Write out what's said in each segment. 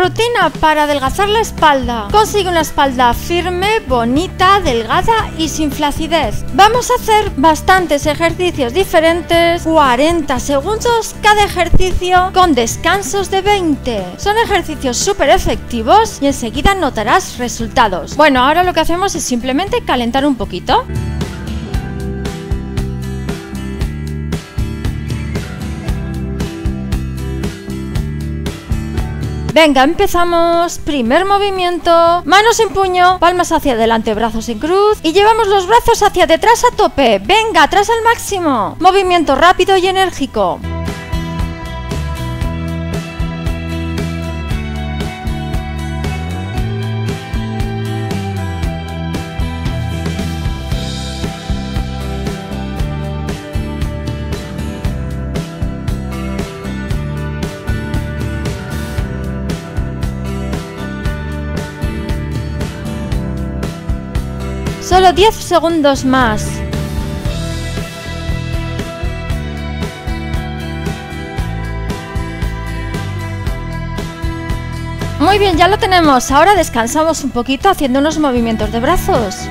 Rutina para adelgazar la espalda. Consigue una espalda firme, bonita, delgada y sin flacidez. Vamos a hacer bastantes ejercicios diferentes, 40 segundos cada ejercicio con descansos de 20. Son ejercicios súper efectivos y enseguida notarás resultados. Bueno, ahora lo que hacemos es simplemente calentar un poquito. Venga, empezamos. Primer movimiento. Manos en puño, palmas hacia adelante, brazos en cruz. Y llevamos los brazos hacia detrás a tope. Venga, atrás al máximo. Movimiento rápido y enérgico. Solo 10 segundos más. Muy bien, ya lo tenemos. Ahora descansamos un poquito haciendo unos movimientos de brazos.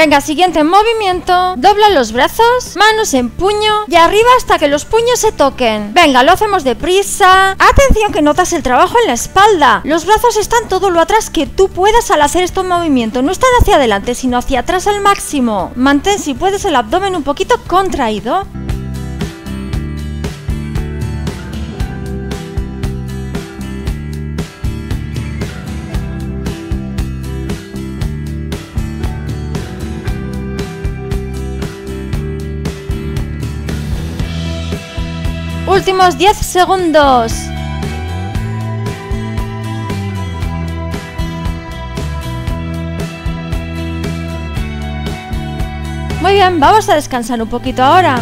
Venga, siguiente movimiento. Dobla los brazos, manos en puño y arriba hasta que los puños se toquen. Venga, lo hacemos deprisa. Atención que notas el trabajo en la espalda. Los brazos están todo lo atrás que tú puedas al hacer estos movimientos. No están hacia adelante, sino hacia atrás al máximo. Mantén si puedes el abdomen un poquito contraído. Últimos 10 segundos. Muy bien, vamos a descansar un poquito ahora.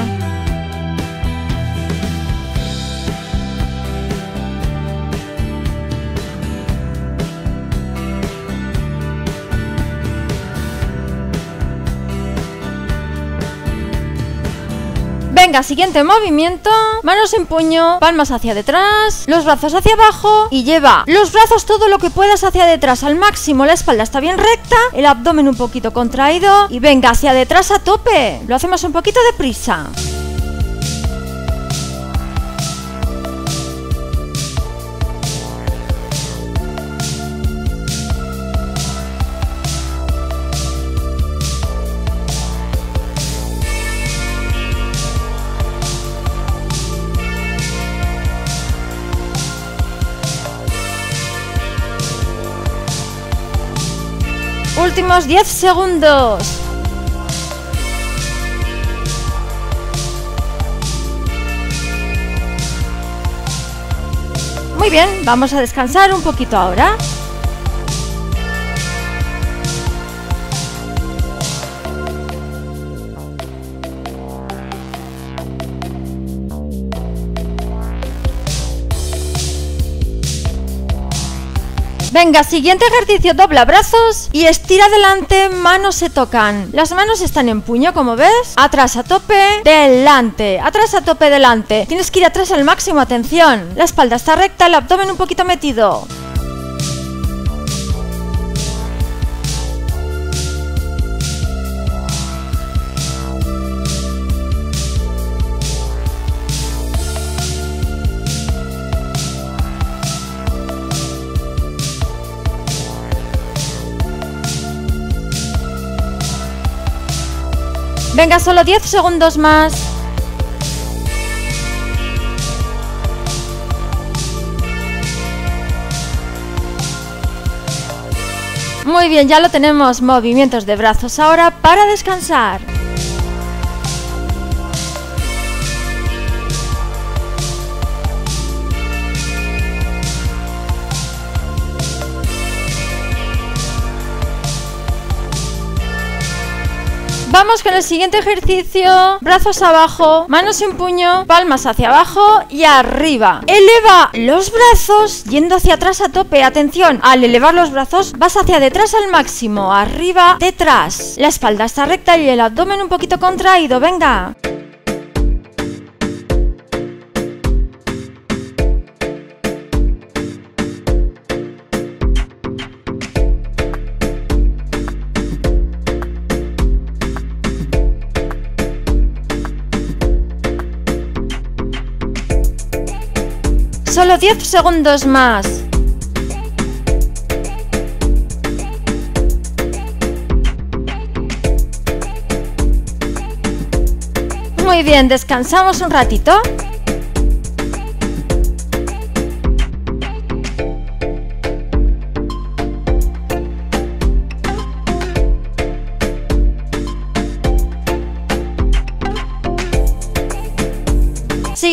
Venga, siguiente movimiento. Manos en puño, palmas hacia detrás, los brazos hacia abajo y lleva los brazos todo lo que puedas hacia detrás al máximo. La espalda está bien recta, el abdomen un poquito contraído y venga hacia detrás a tope. Lo hacemos un poquito deprisa. Últimos 10 segundos. Muy bien, vamos a descansar un poquito ahora. Venga, siguiente ejercicio, dobla brazos y estira adelante, manos se tocan. Las manos están en puño, como ves. Atrás a tope, delante. Atrás a tope, delante. Tienes que ir atrás al máximo, atención. La espalda está recta, el abdomen un poquito metido. Venga, solo 10 segundos más. Muy bien, ya lo tenemos. Movimientos de brazos ahora para descansar. Con el siguiente ejercicio. Brazos abajo, manos en puño, palmas hacia abajo y arriba. Eleva los brazos yendo hacia atrás a tope. Atención, al elevar los brazos vas hacia detrás al máximo. Arriba, detrás. La espalda está recta y el abdomen un poquito contraído. Venga. Solo 10 segundos más. Muy bien, descansamos un ratito.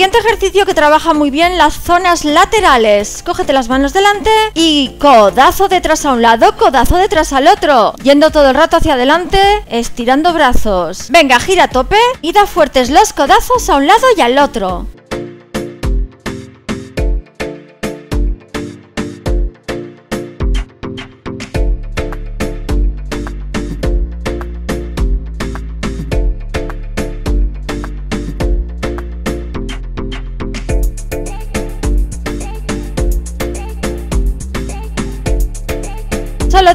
Siguiente ejercicio que trabaja muy bien las zonas laterales. Cógete las manos delante y codazo detrás a un lado, codazo detrás al otro. Yendo todo el rato hacia adelante, estirando brazos. Venga, gira a tope y da fuertes los codazos a un lado y al otro.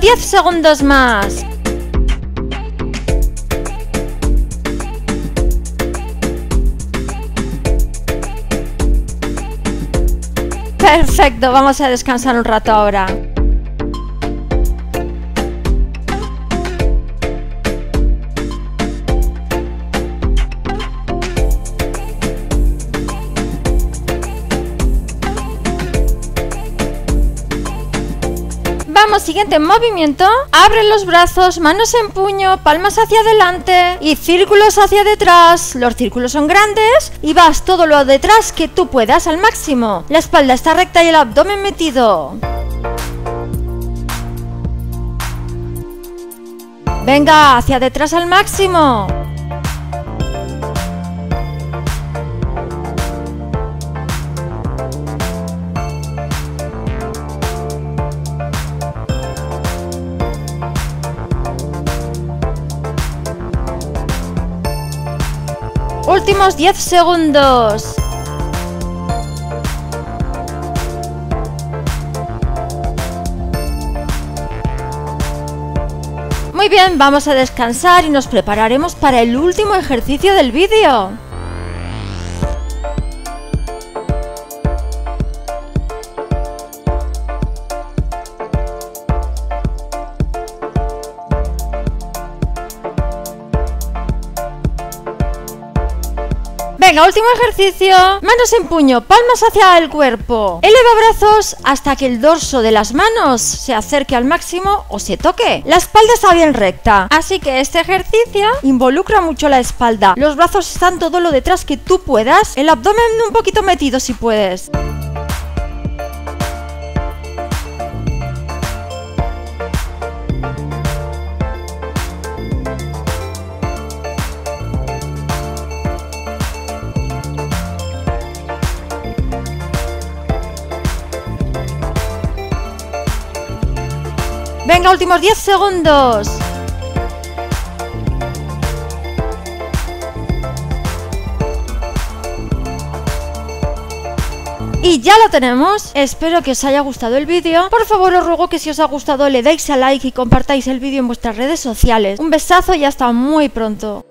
10 segundos más. Perfecto, vamos a descansar un rato ahora. Siguiente movimiento. Abre los brazos, manos en puño, palmas hacia adelante y círculos hacia detrás. Los círculos son grandes y vas todo lo detrás que tú puedas al máximo. La espalda está recta y el abdomen metido. Venga, hacia detrás al máximo. Últimos 10 segundos. Muy bien, vamos a descansar y nos prepararemos para el último ejercicio del vídeo. Venga, último ejercicio. Manos en puño, palmas hacia el cuerpo. Eleva brazos hasta que el dorso de las manos se acerque al máximo o se toque. La espalda está bien recta, así que este ejercicio involucra mucho la espalda. Los brazos están todo lo detrás que tú puedas. El abdomen un poquito metido si puedes. Venga, últimos 10 segundos. Y ya lo tenemos. Espero que os haya gustado el vídeo. Por favor, os ruego que si os ha gustado le deis a like y compartáis el vídeo en vuestras redes sociales. Un besazo y hasta muy pronto.